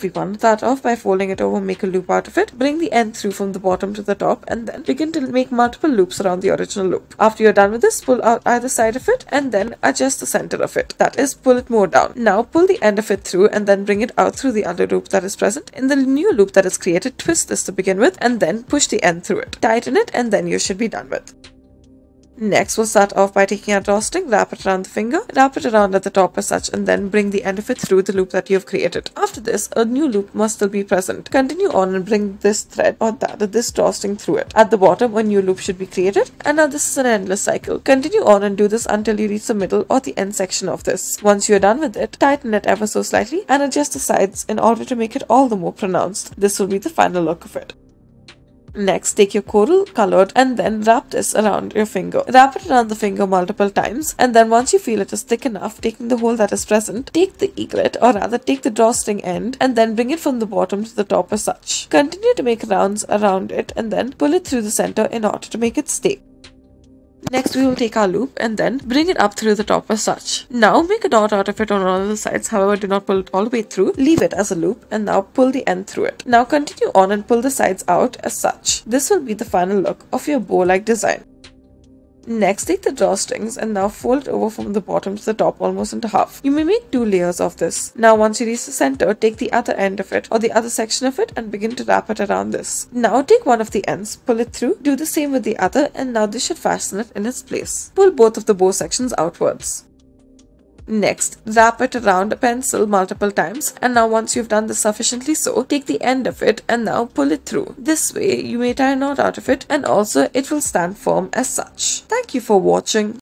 everyone. Start off by folding it over, make a loop out of it, bring the end through from the bottom to the top, and then begin to make multiple loops around the original loop. After you're done with this, pull out either side of it and then adjust the center of it. That is, pull it more down. Now pull the end of it through and then bring it out through the other loop that is present. In the new loop that is created, twist this to begin with and then push the end through it. Tighten it and then you should be done with. Next, we'll start off by taking our drawstring, wrap it around the finger, wrap it around at the top as such, and then bring the end of it through the loop that you have created. After this, a new loop must still be present. Continue on and bring this thread or that, this drawstring through it. At the bottom, a new loop should be created, and now this is an endless cycle. Continue on and do this until you reach the middle or the end section of this. Once you are done with it, tighten it ever so slightly and adjust the sides in order to make it all the more pronounced. This will be the final look of it. Next, take your coral colored and then wrap this around your finger. Wrap it around the finger multiple times and then once you feel it is thick enough, taking the hole that is present, take the eaglet or rather take the drawstring end and then bring it from the bottom to the top as such. Continue to make rounds around it and then pull it through the center in order to make it stay. Next, we will take our loop and then bring it up through the top as such. Now, make a dot out of it on all the sides. However, do not pull it all the way through. Leave it as a loop and now pull the end through it. Now, continue on and pull the sides out as such. This will be the final look of your bow-like design. Next, take the drawstrings and now fold it over from the bottom to the top almost into half. You may make two layers of this. Now, once you reach the center, take the other end of it or the other section of it and begin to wrap it around this. Now, take one of the ends, pull it through, do the same with the other and now this should fasten it in its place. Pull both of the bow sections outwards. Next, wrap it around a pencil multiple times and now once you've done this sufficiently so, take the end of it and now pull it through. This way you may tie a knot out of it and also it will stand firm as such. Thank you for watching.